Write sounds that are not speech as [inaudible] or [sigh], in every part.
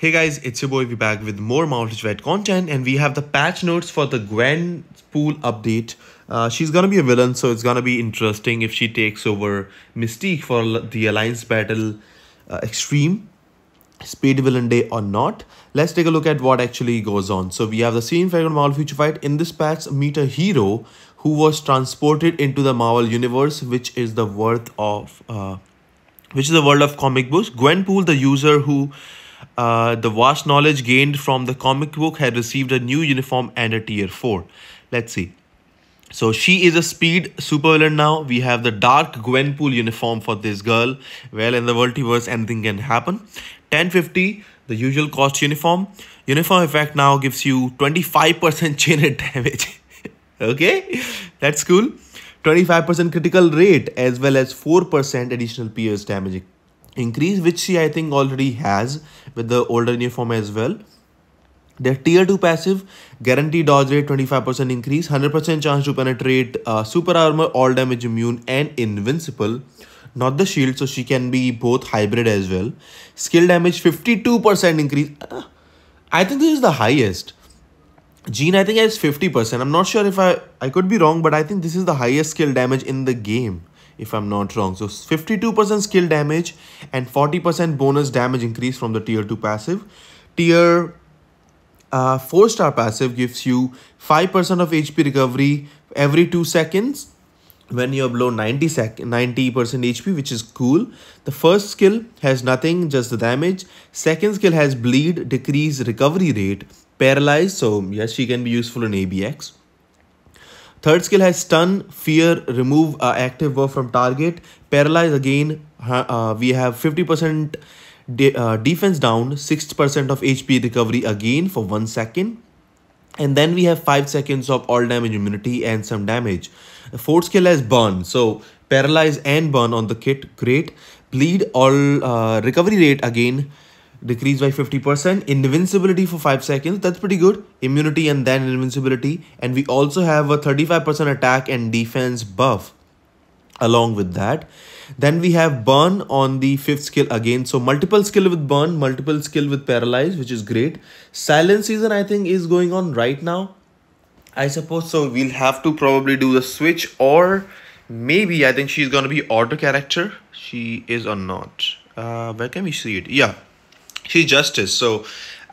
Hey guys, it's your boy we back with more Mount Red content and we have the patch notes for the Gwen Pool update. Uh, she's gonna be a villain so it's gonna be interesting if she takes over Mystique for the Alliance Battle uh, Extreme. Speed villain day or not. Let's take a look at what actually goes on. So we have the scene for marvel future fight. In this patch meet a hero who was transported into the marvel universe which is the worth of uh, which is the world of comic books. Gwenpool the user who uh, the vast knowledge gained from the comic book had received a new uniform and a tier 4. Let's see. So she is a speed supervillain now. We have the dark Gwenpool uniform for this girl. Well, in the multiverse, anything can happen. 1050, the usual cost uniform. Uniform effect now gives you 25% [laughs] chain damage. [laughs] okay, that's cool. 25% critical rate as well as 4% additional pierce damage increase which she I think already has with the older uniform as well. Their tier 2 passive guarantee dodge rate 25% increase, 100% chance to penetrate uh, super armor, all damage immune and invincible. Not the shield so she can be both hybrid as well. Skill damage 52% increase. Uh, I think this is the highest. Jean I think has 50%. I'm not sure if I, I could be wrong but I think this is the highest skill damage in the game if I'm not wrong. So 52% skill damage and 40% bonus damage increase from the tier 2 passive. Tier uh, 4 star passive gives you 5% of HP recovery every 2 seconds when you're below 90 sec 90% HP which is cool. The first skill has nothing just the damage. Second skill has bleed decrease recovery rate paralyzed so yes she can be useful in ABX. Third skill has stun, fear, remove uh, active verb from target, paralyze again. Uh, we have 50% de uh, defense down, 6% of HP recovery again for 1 second. And then we have 5 seconds of all damage immunity and some damage. Fourth skill has burn. So paralyze and burn on the kit. Great. Bleed all uh, recovery rate again decreased by 50%. Invincibility for 5 seconds, that's pretty good. Immunity and then invincibility. And we also have a 35% attack and defense buff along with that. Then we have burn on the fifth skill again. So multiple skill with burn, multiple skill with paralyze, which is great. Silent season, I think, is going on right now. I suppose so. We'll have to probably do the switch or maybe I think she's going to be auto character. She is or not. Uh, where can we see it? Yeah, she's justice. So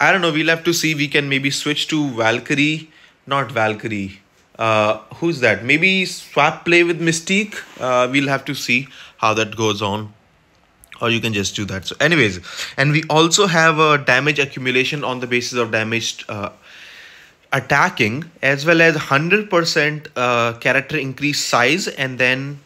i don't know we'll have to see. We can maybe switch to valkyrie. Not valkyrie. Uh who's that? Maybe swap play with mystique. Uh we'll have to see how that goes on. Or you can just do that. So anyways and we also have a damage accumulation on the basis of damaged uh, attacking as well as 100% uh, character increase size and then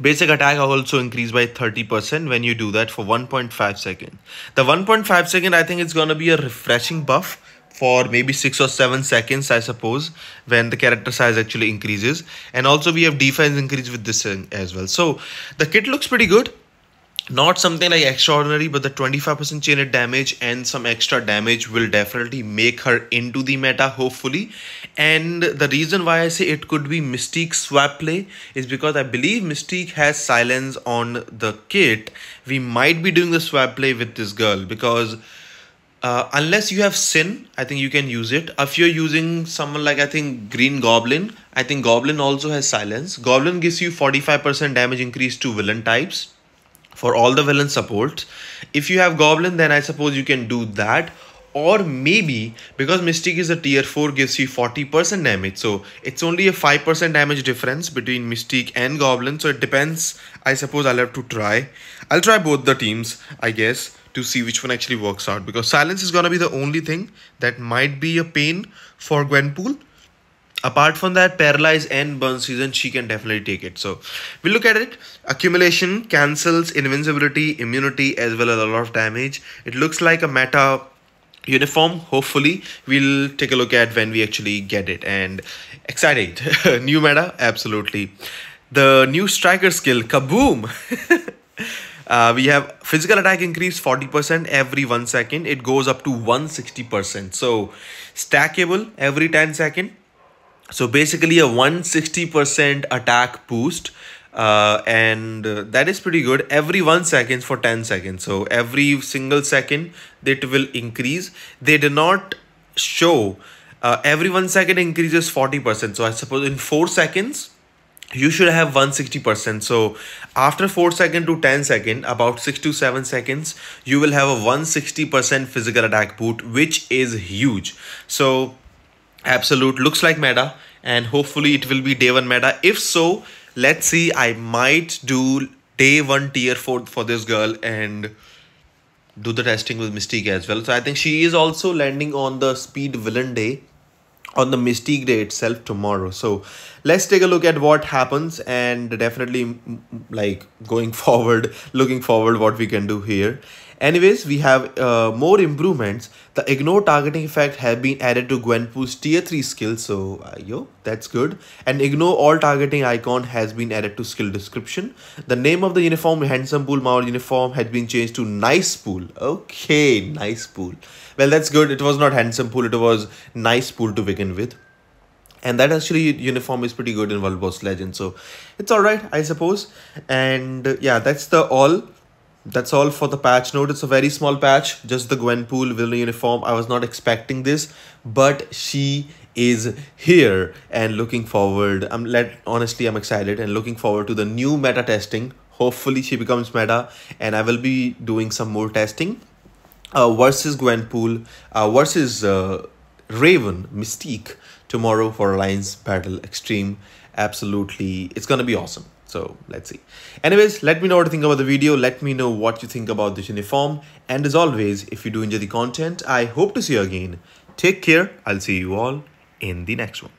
Basic attack also increased by 30% when you do that for 1.5 second. The 1.5 second, I think it's going to be a refreshing buff for maybe 6 or 7 seconds, I suppose, when the character size actually increases. And also we have defense increase with this as well. So the kit looks pretty good not something like extraordinary but the 25% chain damage and some extra damage will definitely make her into the meta hopefully. And the reason why i say it could be mystique swap play is because i believe mystique has silence on the kit. We might be doing the swap play with this girl because uh, unless you have sin i think you can use it. If you're using someone like i think green goblin i think goblin also has silence. Goblin gives you 45% damage increase to villain types for all the villain supports. If you have Goblin, then I suppose you can do that. Or maybe because Mystique is a tier 4 gives you 40% damage. So it's only a 5% damage difference between Mystique and Goblin. So it depends. I suppose I'll have to try. I'll try both the teams, I guess, to see which one actually works out. Because silence is going to be the only thing that might be a pain for Gwenpool apart from that paralyze and burn season she can definitely take it. So we look at it. Accumulation cancels invincibility immunity as well as a lot of damage. It looks like a meta uniform. Hopefully we'll take a look at when we actually get it. And excited. [laughs] New meta absolutely. The new striker skill kaboom! [laughs] Uh, we have physical attack increase 40% every one second. It goes up to 160% so stackable every 10 second so basically a 160% attack boost uh, and uh, that is pretty good. Every one seconds for 10 seconds. So every single second it will increase. They do not show uh, every one second increases 40% so i suppose in four seconds you should have 160% so after 4 second to 10 second about 6 to 7 seconds you will have a 160% physical attack boot which is huge. So absolute looks like meta and hopefully it will be day 1 meta if so let's see i might do day 1 tier 4 for this girl and do the testing with mystique as well so i think she is also landing on the speed villain day on the Mystique Day itself tomorrow. So let's take a look at what happens and definitely like going [laughs] forward, looking forward what we can do here. Anyways, we have uh, more improvements. The ignore targeting effect have been added to Gwenpool's tier 3 skill. So, uh, yo, that's good. And ignore all targeting icon has been added to skill description. The name of the uniform, Handsome Pool Mauer uniform, had been changed to Nice Pool. Okay, Nice Pool. Well, that's good. It was not Handsome Pool. It was Nice Pool to begin with and that actually uniform is pretty good in world boss legend so it's all right i suppose and uh, yeah that's the all that's all for the patch note. It's a very small patch just the gwenpool villain uniform. I was not expecting this but she is here and looking forward. I'm let honestly i'm excited and looking forward to the new meta testing. Hopefully she becomes meta and i will be doing some more testing. Uh, versus gwenpool uh, versus uh, raven mystique tomorrow for alliance battle extreme. Absolutely it's gonna be awesome so let's see. Anyways, let me know what you think about the video. Let me know what you think about this uniform. And as always, if you do enjoy the content, I hope to see you again. Take care. I'll see you all in the next one.